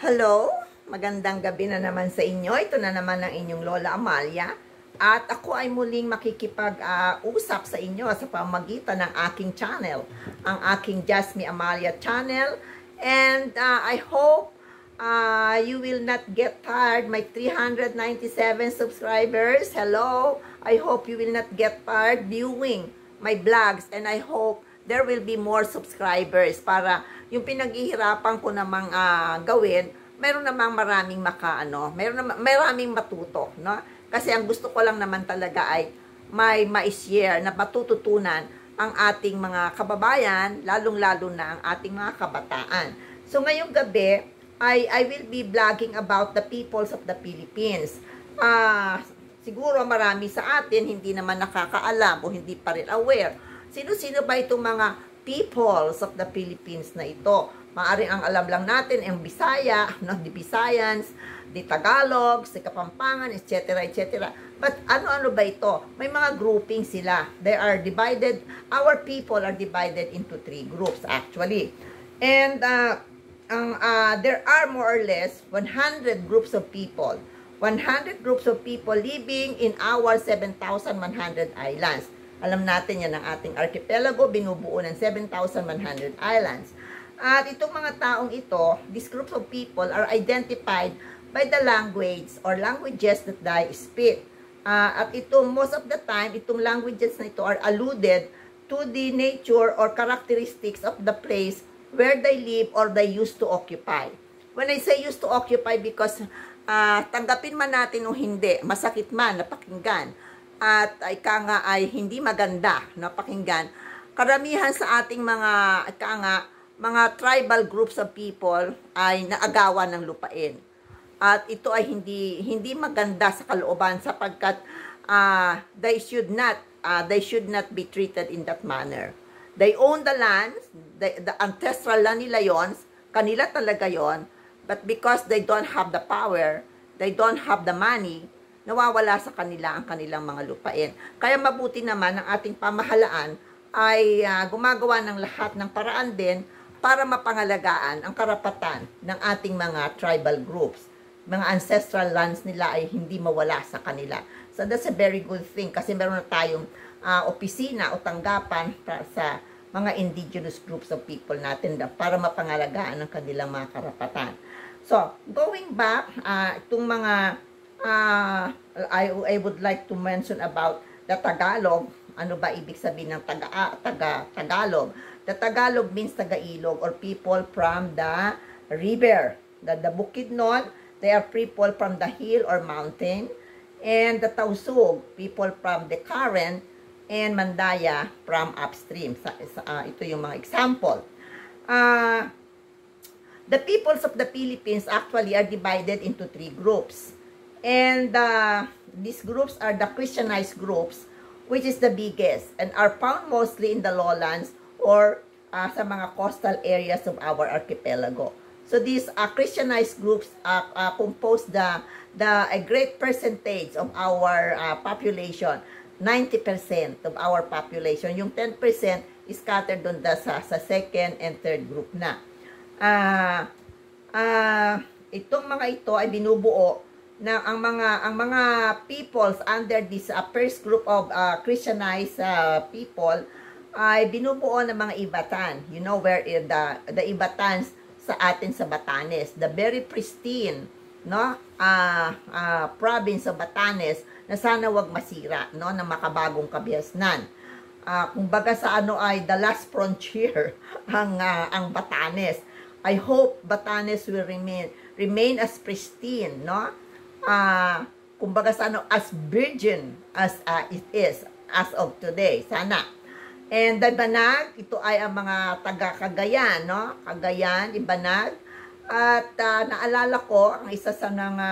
Hello, magandang gabi na naman sa inyo. Ito na naman ang inyong Lola Amalia. At ako ay muling makikipag-usap sa inyo sa pamagitan ng aking channel, ang aking Jasmine Amalia channel. And uh, I hope uh, you will not get tired, my 397 subscribers. Hello, I hope you will not get tired viewing my vlogs. And I hope there will be more subscribers para yung pinaghihirapan ko namang uh, gawin, meron namang maraming makaano, meron namang maraming matuto, no? Kasi ang gusto ko lang naman talaga ay may ma-share na matututunan ang ating mga kababayan, lalong-lalo na ang ating mga kabataan. So ngayong gabi, I, I will be vlogging about the peoples of the Philippines. Uh, siguro marami sa atin hindi naman nakakaalam o hindi pa rin aware. Sino-sino ba itong mga peoples of the Philippines na ito. Maaring ang alam lang natin ang Bisaya, no, the Bisayans, the Tagalog, si Kapampangan, etc. etc. But ano-ano ba ito? May mga grouping sila. They are divided, our people are divided into three groups actually. And uh, ang, uh, there are more or less 100 groups of people. 100 groups of people living in our 7,100 islands. Alam natin yan ang ating archipelago, binubuo ng 7,100 islands. At itong mga taong ito, these groups of people are identified by the language or languages that they speak. Uh, at ito, most of the time, itong languages na ito are alluded to the nature or characteristics of the place where they live or they used to occupy. When I say used to occupy because uh, tanggapin man natin o hindi, masakit man napakinggan, at ika nga ay hindi maganda na pakinggan, karamihan sa ating mga ika nga, mga tribal groups of people ay naagawan ng lupain. At ito ay hindi hindi maganda sa kalooban sapagkat uh, they should not uh, they should not be treated in that manner. They own the lands, the, the ancestral land nila yon, kanila talaga yon, but because they don't have the power, they don't have the money, nawawala sa kanila ang kanilang mga lupain. Kaya mabuti naman ang ating pamahalaan ay uh, gumagawa ng lahat ng paraan din para mapangalagaan ang karapatan ng ating mga tribal groups. Mga ancestral lands nila ay hindi mawala sa kanila. So that's a very good thing kasi meron na tayong uh, opisina o tanggapan para sa mga indigenous groups of people natin para mapangalagaan ang kanilang mga karapatan. So, going back, uh, itong mga uh, I, I would like to mention about the Tagalog. Ano ba ibig sabihin ng taga, taga, Tagalog? The Tagalog means Taga-ilog or people from the river. The, the Bukidnon, they are people from the hill or mountain. And the Tausug, people from the current. And Mandaya from upstream. Sa, sa, uh, ito yung mga example. Uh, the peoples of the Philippines actually are divided into three groups. And uh, these groups are the Christianized groups, which is the biggest, and are found mostly in the lowlands or uh, sa mga coastal areas of our archipelago. So these uh, Christianized groups uh, uh, compose the, the a great percentage of our uh, population. 90% of our population. Yung 10% is scattered doon da sa, sa second and third group na. Uh, uh, itong mga ito ay binubuo na ang mga ang mga peoples under this uh, first group of uh, Christianized uh, people ay binubuo ng mga ibatan. You know where is the the ibatans sa atin sa Batanes, the very pristine no uh, uh, province of Batanes na sana wag masira no ng makabagong kabiasnan. Uh, kumbaga sa ano ay the last frontier ang uh, ang Batanes. I hope Batanes will remain remain as pristine no uh, kumbaga sa ano, as virgin as uh, it is as of today. Sana. And Ibanag, ito ay ang mga taga Cagayan, no? Cagayan, Ibanag. At uh, naalala ko, ang isa sa mga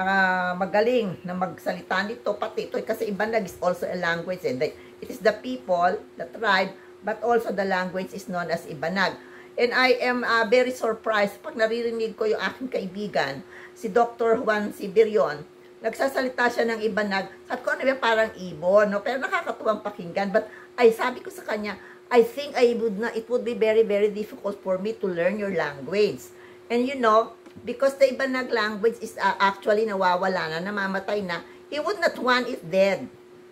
uh, magaling na magsalita nito, pati ito, kasi Ibanag is also a language. Eh. It is the people, the tribe, but also the language is known as Ibanag. And I am uh, very surprised pag naririnig ko yung aking kaibigan si Dr. Juan Sibirion, nagsasalita siya ng iba nag, sabi ko, ano ba, parang ibon, no? pero nakakatuwang pakinggan. But ay sabi ko sa kanya, I think I would not, it would be very, very difficult for me to learn your language. And you know, because the Ibanag language is uh, actually nawawala na, namamatay na, he would not want it dead.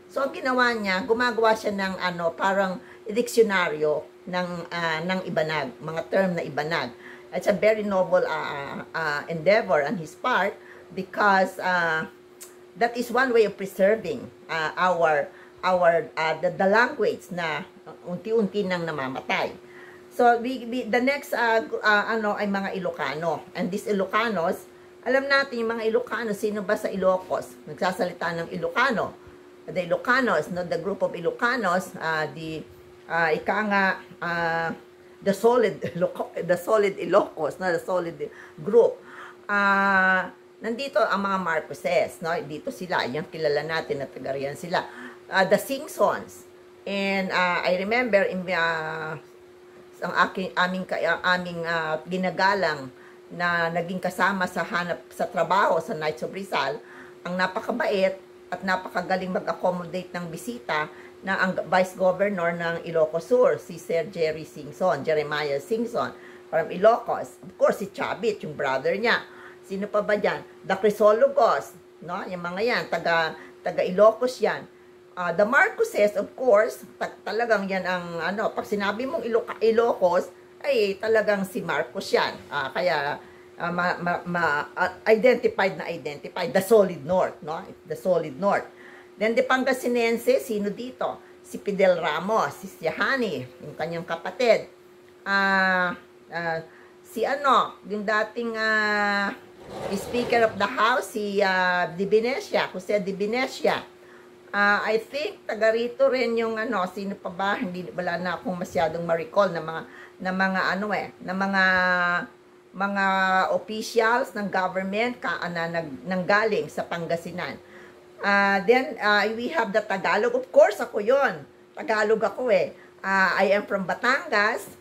So, ang ginawa niya, gumagawa siya ng ano, parang diksyonaryo ng, uh, ng Ibanag, mga term na Ibanag. It's a very noble uh, uh, endeavor on his part because uh, that is one way of preserving uh, our our uh, the, the language na unti-unti nang namamatay. So we, we the next uh, uh, ano ay mga Ilocano. And these Ilocanos, alam natin yung mga Ilocano, sino ba sa Ilocos? Nagsasalita ng Ilocano. The Ilocanos, no, the group of Ilocanos, uh, the uh, ika nga uh, the solid the solid Ilocos, no, the solid group. Uh, nandito ang mga Marcoses, no? Dito sila, yung kilala natin na taga sila. Uh, the Simpsons. And uh, I remember in uh, ang aking aming aming uh, ginagalang na naging kasama sa hanap sa trabaho sa Knights of Rizal, ang napakabait at napakagaling mag-accommodate ng bisita na ang Vice Governor ng Ilocos Sur, si Sir Jerry Singson, Jeremiah Singson from Ilocos. Of course, si Chabit, yung brother niya. Sino pa ba dyan? The Crisologos, no? Yung mga yan, taga, taga Ilocos yan uh, the Marcoses, of course, talagang yan ang, ano, pag sinabi mong Iloc Ilocos, ay talagang si Marcos yan. Uh, kaya, uh, ma, ma, ma, uh, identified na identified, the solid north, no? The solid north. Then, the Pangasinense, sino dito? Si Fidel Ramos, si Siahani, yung kanyang kapatid. Ah, uh, uh, si ano, yung dating uh, Speaker of the House, si uh, Dibinesia, Jose Dibinesia Uh, I think taga rito rin yung ano, sino pa ba? Hindi wala na akong masyadong ma-recall na mga na mga ano eh, na mga mga officials ng government ka na nag, nanggaling sa Pangasinan. Uh, then uh, we have the Tagalog. Of course ako 'yon. Tagalog ako eh. Uh, I am from Batangas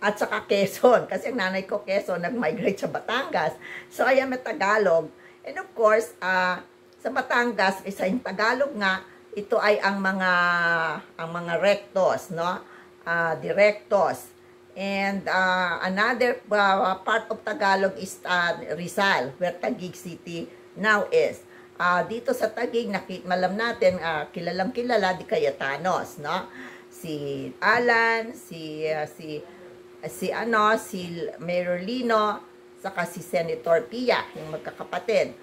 at saka Quezon kasi ang nanay ko Quezon nag-migrate sa Batangas. So I am a Tagalog. And of course, uh, sa Batangas, isa yung Tagalog nga, ito ay ang mga ang mga rectos, no? Uh, directos. And uh, another uh, part of Tagalog is uh, Rizal, where Taguig City now is. Uh, dito sa Taguig, nakit malam natin, uh, kilalang kilala di Cayetanos, no? Si Alan, si uh, si si ano, si Mayor Lino, saka si Senator Pia, yung magkakapatid.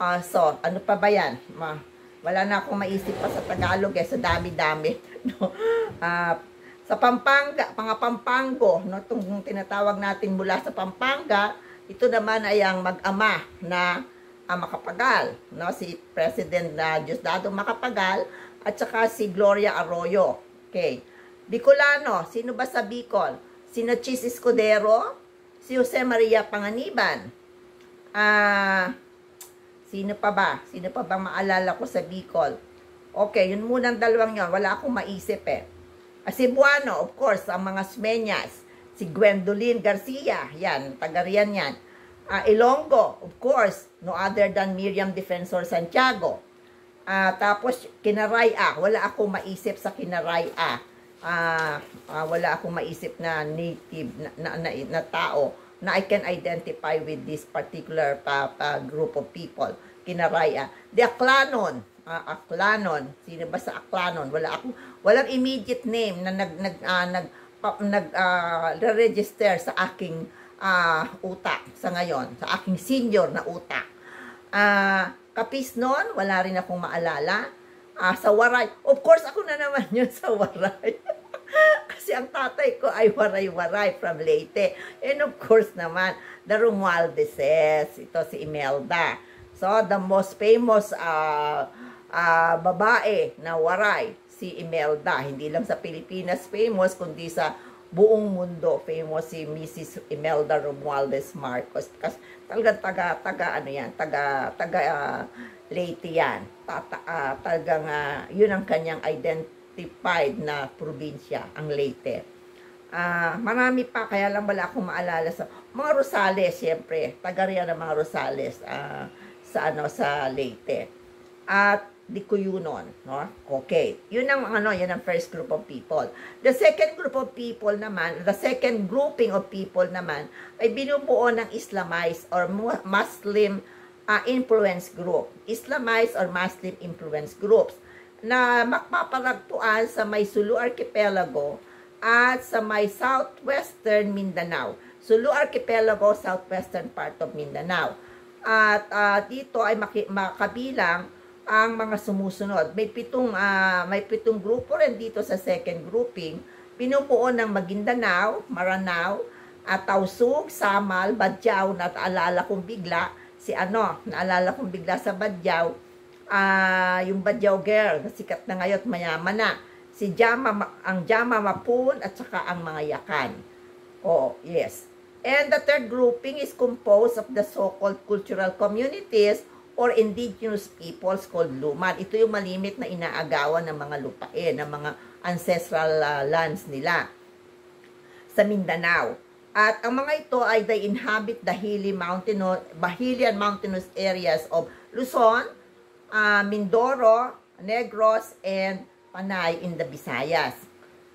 Uh, so, ano pa ba yan? Ma wala na akong maisip pa sa Tagalog eh, sa dami-dami. No? Uh, sa Pampanga, mga Pampango, no, itong tinatawag natin mula sa Pampanga, ito naman ay ang mag-ama na uh, Makapagal, no, si President na uh, Diosdado Makapagal, at saka si Gloria Arroyo. Okay. Bicolano, sino ba sa Bicol? Sino Chis Escudero? Si Jose Maria Panganiban. Ah... Sino pa ba? Sino pa ba maalala ko sa Bicol? Okay, yun muna ang dalawang yun. Wala akong maisip eh. Ah, Cebuano, of course, ang mga Smenyas. Si Gwendolyn Garcia, yan, taga riyan yan. Uh, Ilonggo, of course, no other than Miriam Defensor Santiago. Uh, tapos, Kinaraya, wala akong maisip sa Kinaraya. Uh, uh, wala akong maisip na native na, na, na, na tao na I can identify with this particular pa, pa group of people, kinaraya. The Aklanon, uh, Aklanon, sino ba sa Aklanon? Wala akong, walang immediate name na nag, nag, uh, nag, pa, nag uh, register sa aking uh, utak sa ngayon, sa aking senior na utak. Uh, kapis noon, wala rin akong maalala. Uh, sa Waray, of course, ako na naman yun sa Waray. Kasi ang tatay ko ay waray-waray from Leyte. And of course naman, the Romualdeses, ito si Imelda. So, the most famous uh, uh, babae na waray, si Imelda. Hindi lang sa Pilipinas famous, kundi sa buong mundo famous si Mrs. Imelda Romualdez Marcos. Kasi talagang taga, taga ano yan, taga, taga uh, Leyte yan. Tata, uh, talagang uh, yun ang kanyang identity certified na probinsya, ang Leyte. Uh, marami pa, kaya lang wala akong maalala sa mga Rosales, siyempre, taga riyan ng mga Rosales uh, sa ano sa Leyte. At di Kuyunon, no? Okay. Yun ang ano, yun ang first group of people. The second group of people naman, the second grouping of people naman ay binubuo ng Islamized or Muslim uh, influence group. Islamized or Muslim influence groups na magpapalagpuan sa may Sulu Archipelago at sa may southwestern Mindanao. Sulu Archipelago, southwestern part of Mindanao. At uh, dito ay makabilang ang mga sumusunod. May pitong uh, may pitong grupo rin dito sa second grouping. Pinubuo ng Maguindanao, Maranao, at Tausug, Samal, Badyaw, na naalala kong bigla, si ano, naalala kong bigla sa Badyaw, uh, yung Badyaw girl, sikat na ngayon, mayaman na. Si Jama, ang Jama Mapun at saka ang mga Yakan. Oh, yes. And the third grouping is composed of the so-called cultural communities or indigenous peoples called Luman. Ito yung malimit na inaagawan ng mga lupain, ng mga ancestral uh, lands nila sa Mindanao. At ang mga ito ay they inhabit the hilly mountainous, and mountainous areas of Luzon, uh, Mindoro, Negros, and Panay in the Visayas.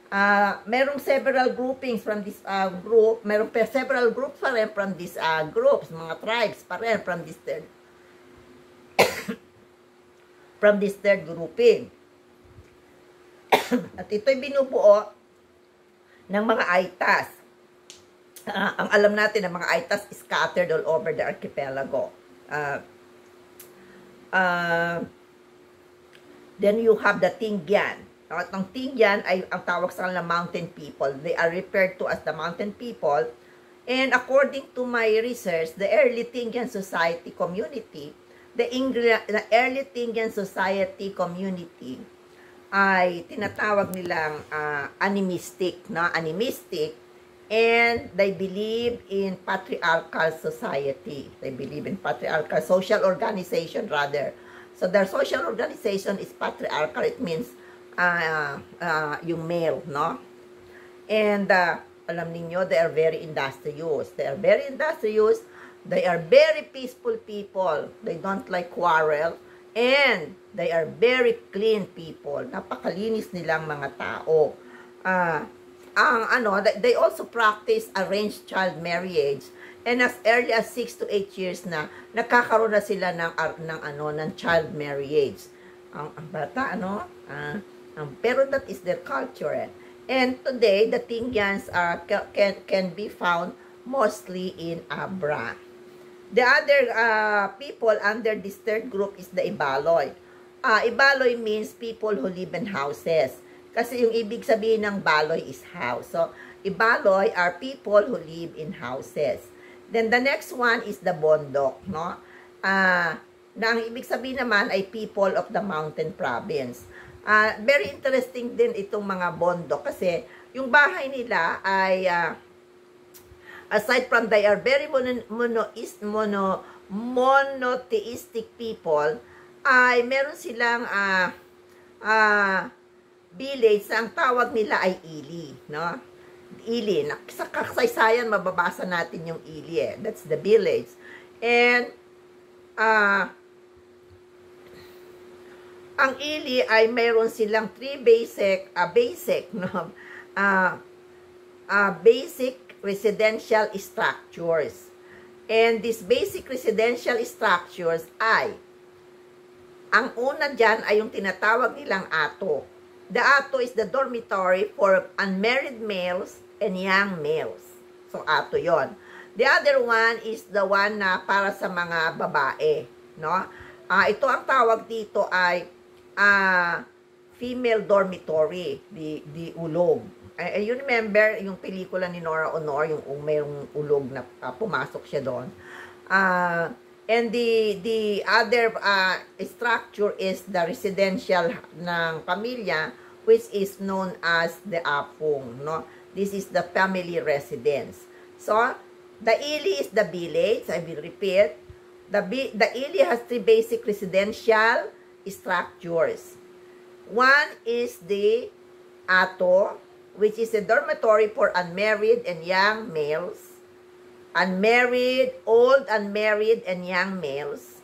Uh, merong several groupings from this uh, group, merong several groups pa rin from these uh, groups, mga tribes pa rin from third from this third grouping. At ito'y binubuo ng mga Aitas. Uh, ang alam natin ng mga Aitas is scattered all over the archipelago. Uh, uh, then you have the Tingyan. At ang Tingyan ay ang tawag sa kanila mountain people. They are referred to as the mountain people. And according to my research, the early Tingyan society community the, Ingl- the early Tingan Society community ay tinatawag nilang uh, animistic, no? Animistic and they believe in patriarchal society. They believe in patriarchal social organization rather. So their social organization is patriarchal. It means uh, uh, yung male, no? And uh, alam niyo they are very industrious. They are very industrious They are very peaceful people. They don't like quarrel. And they are very clean people. Napakalinis nilang mga tao. Uh, ang ano, they also practice arranged child marriage. And as early as 6 to 8 years na, nakakaroon na sila ng, ng, ano, ng child marriage. Ang, ang bata, ano? Uh, um, pero that is their culture. And today, the Tingyans are, can, can be found mostly in Abra. The other uh, people under this third group is the Ibaloy. Uh, Ibaloy means people who live in houses. Kasi yung ibig sabihin ng baloy is house. So, Ibaloy are people who live in houses. Then the next one is the Bondok, no? Uh, na ang ibig sabihin naman ay people of the mountain province. Uh, very interesting din itong mga Bondok kasi yung bahay nila ay uh, aside from they are very mono, monoist, mono, monotheistic people, ay meron silang uh, uh, village ang tawag nila ay Ili, no? Ili. Sa kasaysayan, mababasa natin yung Ili eh. That's the village. And, uh, ang Ili ay meron silang three basic, uh, basic, no? Uh, uh, basic residential structures. And these basic residential structures ay, ang una dyan ay yung tinatawag nilang ato. The ato is the dormitory for unmarried males and young males. So, ato yon. The other one is the one na para sa mga babae. No? Uh, ito ang tawag dito ay uh, female dormitory, di, di ulog. I, you remember yung pelikula ni Nora Honor, yung um, mayroong ulog na uh, pumasok siya doon. Uh, and the the other uh, structure is the residential ng pamilya which is known as the apong, no? This is the family residence. So, the ili is the village, I will repeat. The, the ili has three basic residential structures. One is the ato, which is a dormitory for unmarried and young males, unmarried, old unmarried and young males,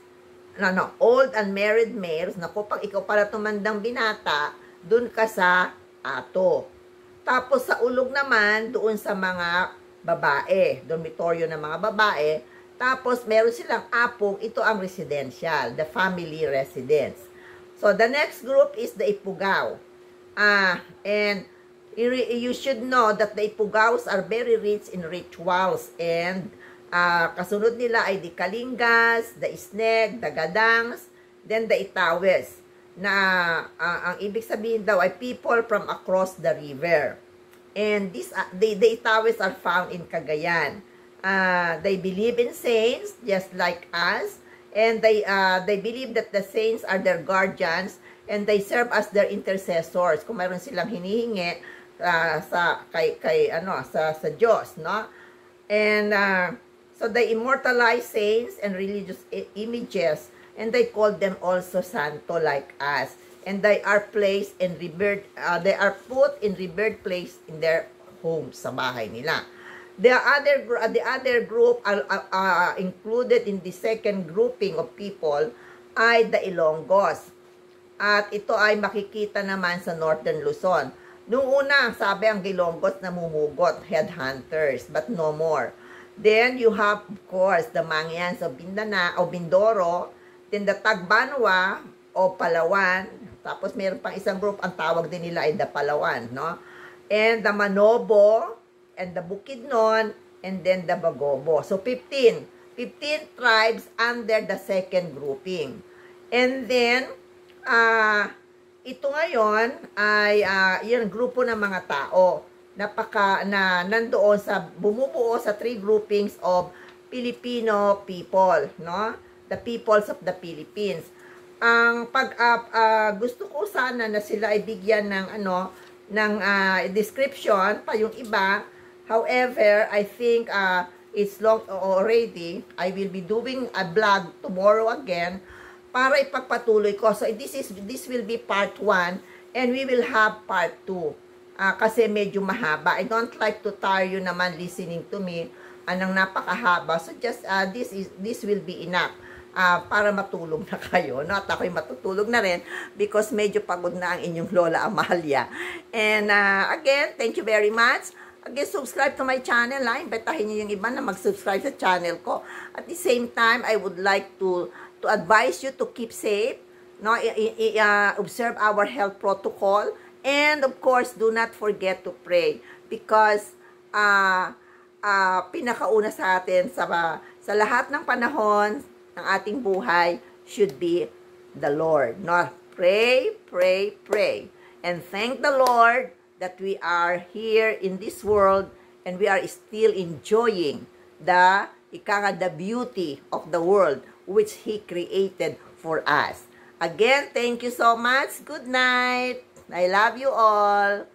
no, no, old unmarried males, naku, pag ikaw pala tumandang binata, dun ka sa ato. Tapos sa ulog naman, doon sa mga babae, dormitoryo ng mga babae. Tapos meron silang apong, ito ang residential, the family residence. So the next group is the Ipugaw. Ah, and you should know that the Ipugaws are very rich in rituals and uh, kasunod nila ay the Kalingas, the Isneg, the Gadangs, then the Itawes na uh, ang ibig sabihin daw ay people from across the river. And this, uh, the, the Itawes are found in Cagayan. Uh, they believe in saints, just like us. And they, uh, they believe that the saints are their guardians and they serve as their intercessors. Kung mayroon silang hinihingi uh, sa, kay, kay, ano, sa, sa Diyos, no? And uh, so they immortalize saints and religious images and they call them also santo like us. And they are placed in revered uh, they are put in revered place in their homes sa bahay nila. The other the other group are, uh, uh, included in the second grouping of people ay the Ilonggos at ito ay makikita naman sa Northern Luzon Noong una, sabi ang Ilonggos namumugot, headhunters, but no more. Then you have, of course, the Mangyans of Bindana, o Bindoro, then the Tagbanwa, o Palawan, tapos meron pang isang group, ang tawag din nila ay the Palawan, no? And the Manobo, and the Bukidnon, and then the Bagobo. So, 15. 15 tribes under the second grouping. And then, uh, ito ngayon ay uh, yung grupo ng mga tao. Napaka na nandoon sa bumubuo sa three groupings of Filipino people, no? The peoples of the Philippines. Ang pag uh, uh, gusto ko sana na sila ay bigyan ng ano ng uh, description pa yung iba. However I think uh, it's long already I will be doing a vlog tomorrow again para ipagpatuloy ko so this is this will be part 1 and we will have part 2 uh, kasi medyo mahaba I don't like to tire you naman listening to me anong napakahaba so just uh, this is this will be enough uh, para matulog na kayo. No? At ako'y matutulog na rin because medyo pagod na ang inyong Lola Amalia. And uh, again, thank you very much. Again, subscribe to my channel. Ha? Imbitahin niyo yung iba na mag-subscribe sa channel ko. At the same time, I would like to to advise you to keep safe. No? Uh, observe our health protocol. And of course, do not forget to pray. Because uh, uh, pinakauna sa atin sa, sa lahat ng panahon, ng ating buhay should be the Lord. No? Pray, pray, pray. And thank the Lord that we are here in this world and we are still enjoying the ikanga the beauty of the world which He created for us. Again, thank you so much. Good night. I love you all.